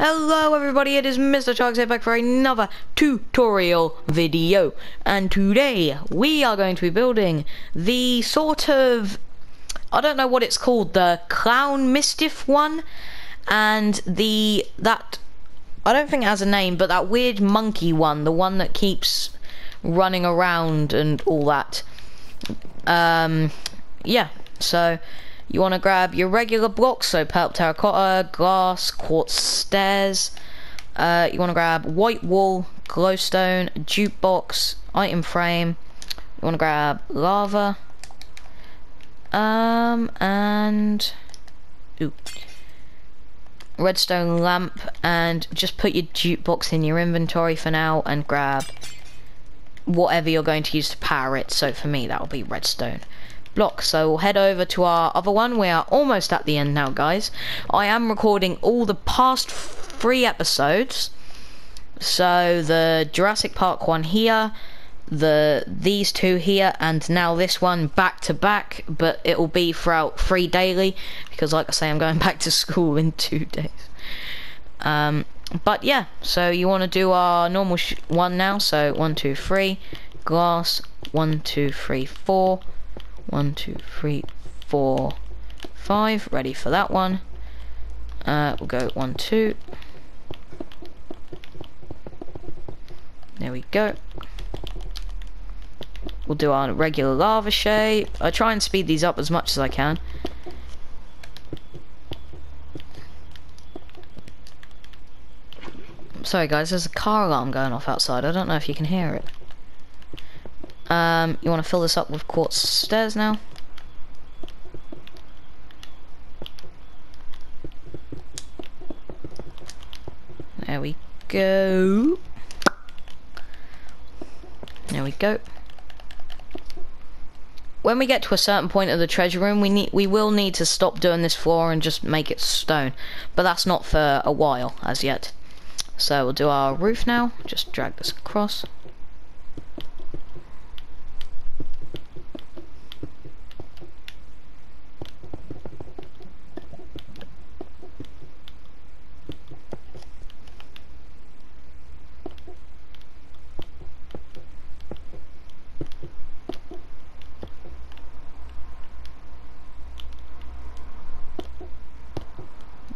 Hello everybody, it is Mr. Chugs here back for another tutorial video. And today we are going to be building the sort of, I don't know what it's called, the Clown Mischief one. And the, that, I don't think it has a name, but that weird monkey one, the one that keeps running around and all that. Um, yeah, so you want to grab your regular blocks, so purple terracotta, glass, quartz stairs. Uh, you want to grab white wool, glowstone, jukebox, item frame. You want to grab lava. Um, and... Ooh. Redstone lamp, and just put your jukebox in your inventory for now, and grab whatever you're going to use to power it. So for me, that'll be redstone block. So we'll head over to our other one. We are almost at the end now, guys. I am recording all the past three episodes. So the Jurassic Park one here, the these two here, and now this one back to back. But it will be throughout three daily because, like I say, I'm going back to school in two days. Um, but yeah, so you want to do our normal one now. So one, two, three, glass. One, two, three, four one, two, three, four, five. Ready for that one. Uh, we'll go one, two. There we go. We'll do our regular lava shape. I try and speed these up as much as I can. Sorry guys, there's a car alarm going off outside. I don't know if you can hear it. Um, you want to fill this up with quartz stairs now. There we go. There we go. When we get to a certain point of the treasure room, we need we will need to stop doing this floor and just make it stone. But that's not for a while as yet. So we'll do our roof now. Just drag this across.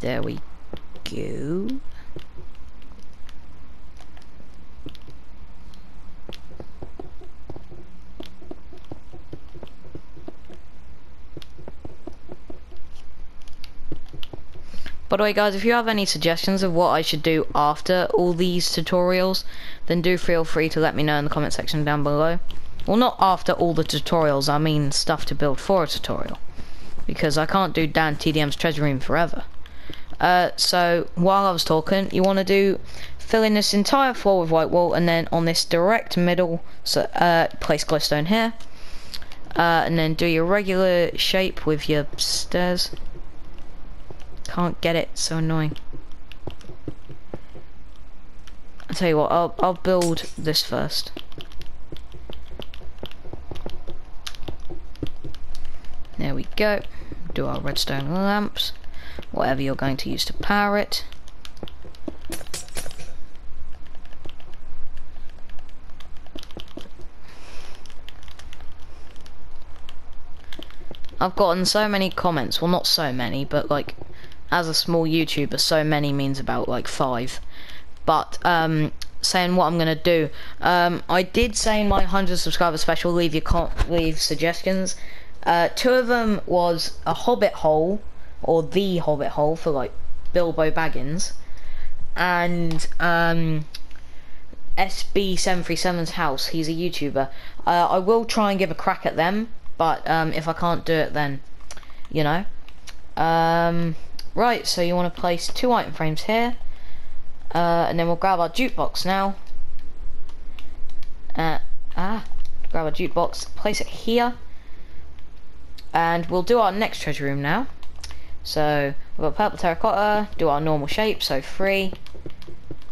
There we go. By the way guys, if you have any suggestions of what I should do after all these tutorials, then do feel free to let me know in the comment section down below. Well, not after all the tutorials, I mean stuff to build for a tutorial. Because I can't do DanTDM's treasure room forever. Uh, so while I was talking, you want to do fill in this entire floor with white wool, and then on this direct middle, so uh, place glowstone here, uh, and then do your regular shape with your stairs. Can't get it, so annoying. I'll tell you what, I'll I'll build this first. There we go. Do our redstone lamps whatever you're going to use to power it. I've gotten so many comments, well not so many, but like as a small YouTuber, so many means about like five. But um, saying what I'm gonna do. Um, I did say in my 100 subscriber special, leave your leave suggestions. Uh, two of them was a Hobbit hole or the Hobbit hole for like Bilbo Baggins, and um, SB737's house. He's a YouTuber. Uh, I will try and give a crack at them, but um, if I can't do it, then you know. Um, right, so you want to place two item frames here, uh, and then we'll grab our jukebox now. Uh, ah, grab our jukebox, place it here, and we'll do our next treasure room now. So we've got purple terracotta, do our normal shape, so three,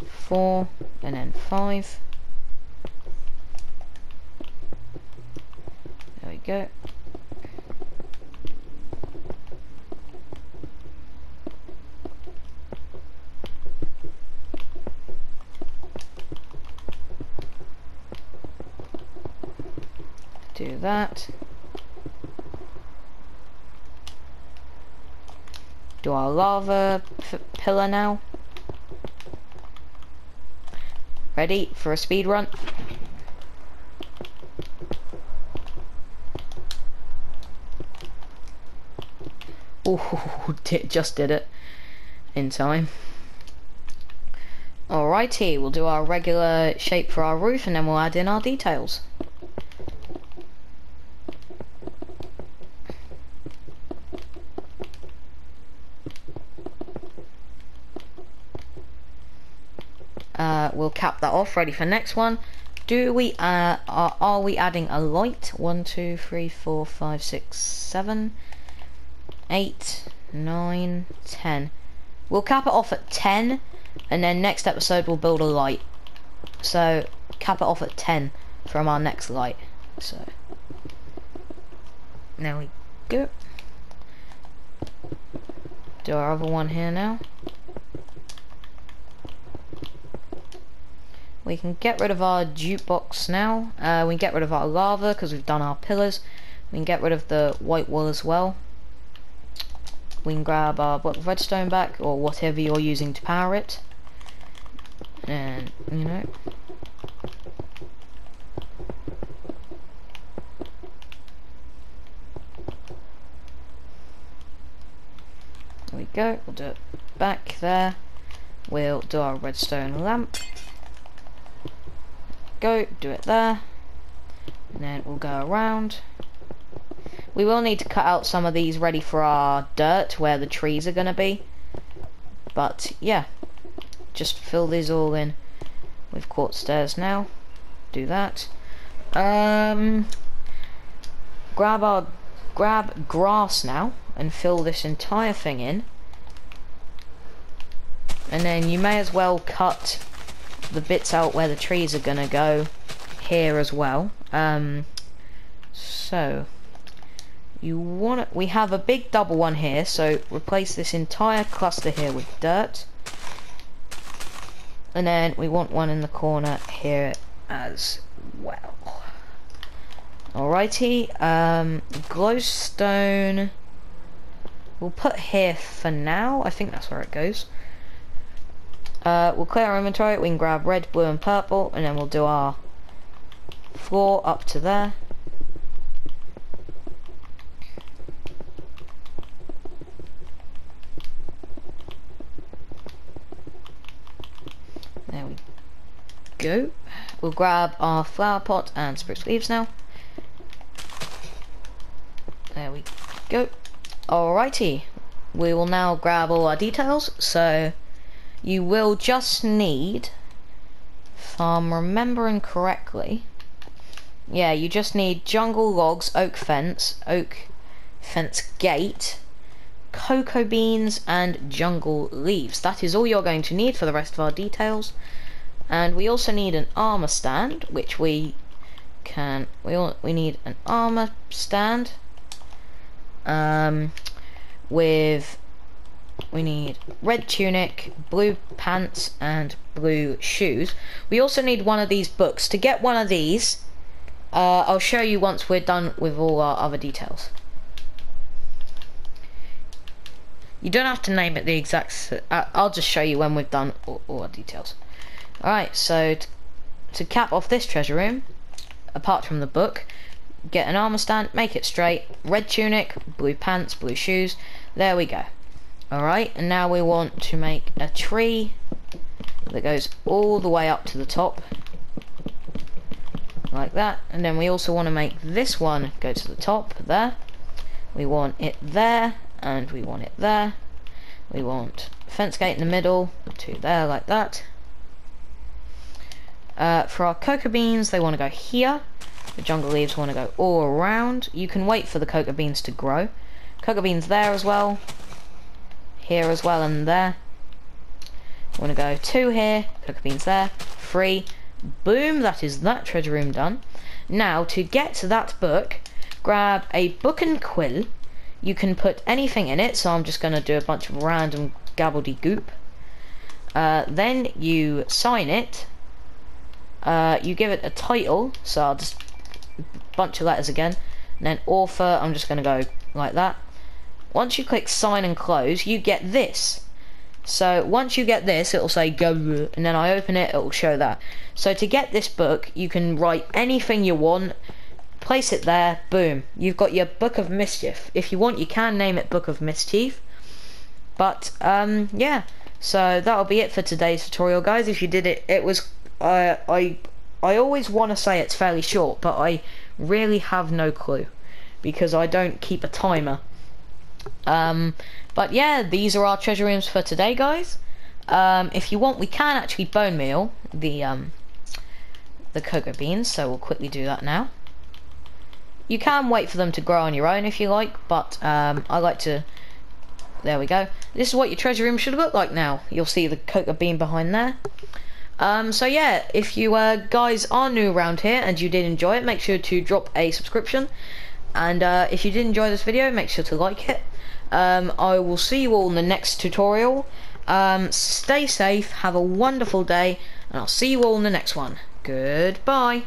four, and then five. There we go. Do that. Do our lava pillar now. Ready for a speed run? Oh, just did it in time. Alrighty, we'll do our regular shape for our roof and then we'll add in our details. We'll cap that off, ready for next one. Do we, uh, are, are we adding a light? One, two, three, four, five, six, seven, eight, nine, ten. We'll cap it off at 10, and then next episode we'll build a light. So, cap it off at 10 from our next light. So, there we go. Do our other one here now. We can get rid of our jukebox now. Uh, we can get rid of our lava because we've done our pillars. We can get rid of the white wool as well. We can grab our block of redstone back or whatever you're using to power it. And, you know. There we go. We'll do it back there. We'll do our redstone lamp go, do it there. And then we'll go around. We will need to cut out some of these ready for our dirt where the trees are going to be. But yeah, just fill these all in with quartz stairs now. Do that. Um, grab our grab grass now and fill this entire thing in. And then you may as well cut the bits out where the trees are gonna go here as well. Um, so you want we have a big double one here, so replace this entire cluster here with dirt. And then we want one in the corner here as well. Alrighty, um, glowstone we'll put here for now. I think that's where it goes. Uh, we'll clear our inventory, we can grab red, blue and purple, and then we'll do our floor up to there. There we go. We'll grab our flower pot and spruce leaves now. There we go. Alrighty. We will now grab all our details, so you will just need, if I'm remembering correctly, yeah, you just need jungle logs, oak fence, oak fence gate, cocoa beans, and jungle leaves. That is all you're going to need for the rest of our details. And we also need an armor stand, which we can, we, all, we need an armor stand um, with we need red tunic, blue pants, and blue shoes. We also need one of these books. To get one of these, uh, I'll show you once we're done with all our other details. You don't have to name it the exact... Uh, I'll just show you when we've done all, all our details. Alright, so to cap off this treasure room, apart from the book, get an armor stand, make it straight, red tunic, blue pants, blue shoes. There we go. Alright, and now we want to make a tree that goes all the way up to the top. Like that. And then we also want to make this one go to the top, there. We want it there, and we want it there. We want fence gate in the middle, to there, like that. Uh, for our cocoa beans, they want to go here. The jungle leaves want to go all around. You can wait for the cocoa beans to grow. Cocoa beans there as well here as well and there. I want to go two here, cocoa beans there, three, boom, that is that treasure room done. Now, to get to that book, grab a book and quill. You can put anything in it, so I'm just going to do a bunch of random gobbledygook. Uh, then you sign it. Uh, you give it a title, so I'll just bunch of letters again. And then author, I'm just going to go like that. Once you click sign and close, you get this. So once you get this, it'll say go, and then I open it, it'll show that. So to get this book, you can write anything you want, place it there, boom. You've got your Book of Mischief. If you want, you can name it Book of Mischief. But, um, yeah. So that'll be it for today's tutorial, guys. If you did it, it was, uh, I, I always want to say it's fairly short, but I really have no clue because I don't keep a timer. Um, but yeah, these are our treasure rooms for today, guys. Um, if you want, we can actually bone meal the um, the cocoa beans, so we'll quickly do that now. You can wait for them to grow on your own if you like, but um, I like to. There we go. This is what your treasure room should look like now. You'll see the cocoa bean behind there. Um, so yeah, if you uh, guys are new around here and you did enjoy it, make sure to drop a subscription. And uh, if you did enjoy this video, make sure to like it. Um, I will see you all in the next tutorial. Um, stay safe, have a wonderful day, and I'll see you all in the next one. Goodbye.